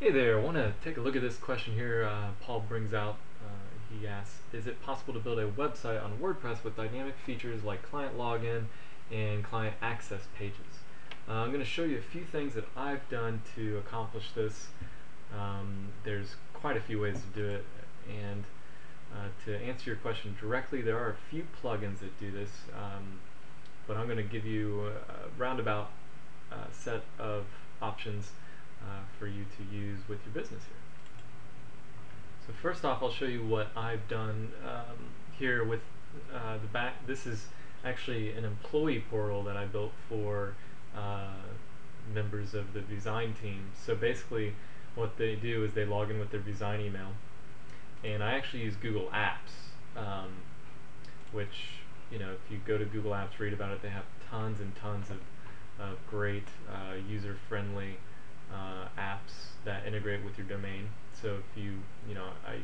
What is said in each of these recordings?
Hey there, I want to take a look at this question here uh, Paul brings out. Uh, he asks, is it possible to build a website on WordPress with dynamic features like client login and client access pages? Uh, I'm going to show you a few things that I've done to accomplish this. Um, there's quite a few ways to do it, and uh, to answer your question directly, there are a few plugins that do this, um, but I'm going to give you a roundabout uh, set of options uh, for you to use with your business here. So first off, I'll show you what I've done um, here with uh, the back. This is actually an employee portal that I built for uh, members of the design team. So basically, what they do is they log in with their design email, and I actually use Google Apps, um, which you know if you go to Google Apps, read about it, they have tons and tons of, of great uh, user-friendly uh, apps that integrate with your domain. So if you, you know, I,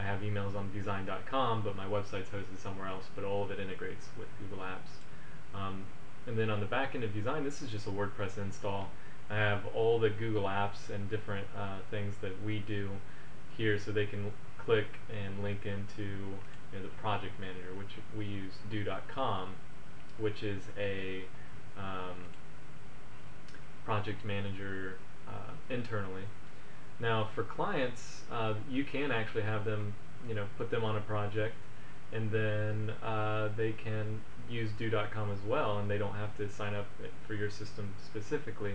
I have emails on design.com, but my website's hosted somewhere else, but all of it integrates with Google Apps. Um, and then on the back end of design, this is just a WordPress install. I have all the Google Apps and different uh, things that we do here so they can click and link into you know, the project manager, which we use do.com, which is a um, project manager internally. Now for clients, uh, you can actually have them, you know, put them on a project and then uh, they can use do.com as well and they don't have to sign up for your system specifically.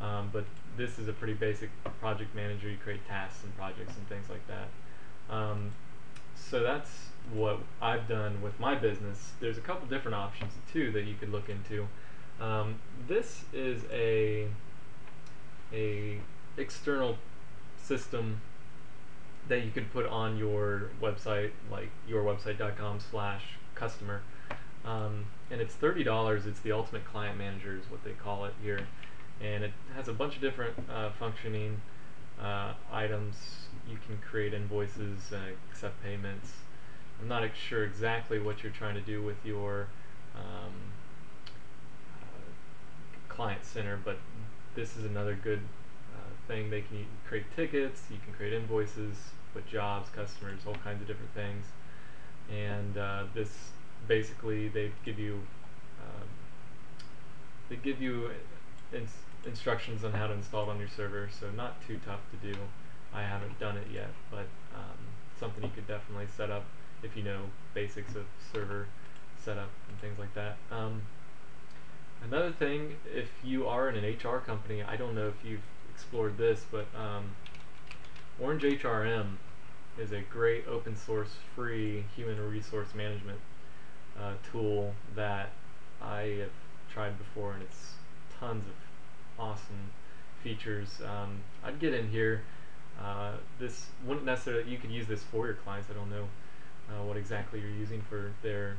Um, but this is a pretty basic project manager. You create tasks and projects and things like that. Um, so that's what I've done with my business. There's a couple different options too that you could look into. Um, this is a a external system that you could put on your website, like yourwebsite.com slash customer. Um, and it's $30. It's the Ultimate Client Manager is what they call it here. And it has a bunch of different uh, functioning uh, items. You can create invoices, uh, accept payments. I'm not sure exactly what you're trying to do with your um, uh, client center, but this is another good uh, thing. They can create tickets, you can create invoices, put jobs, customers, all kinds of different things. And uh, this basically they give you um, they give you ins instructions on how to install it on your server. So not too tough to do. I haven't done it yet, but um, something you could definitely set up if you know basics of server setup and things like that. Um, Another thing, if you are in an HR company, I don't know if you've explored this, but um, Orange HRM is a great open source free human resource management uh, tool that I have tried before and it's tons of awesome features. Um, I'd get in here. Uh, this wouldn't necessarily, you could use this for your clients. I don't know uh, what exactly you're using for their,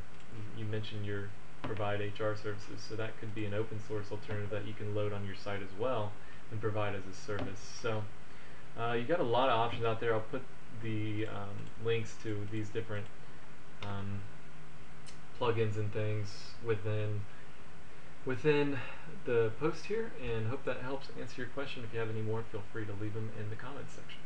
you mentioned your provide HR services. So that could be an open source alternative that you can load on your site as well and provide as a service. So uh, you got a lot of options out there. I'll put the um, links to these different um, plugins and things within within the post here and hope that helps answer your question. If you have any more, feel free to leave them in the comments section.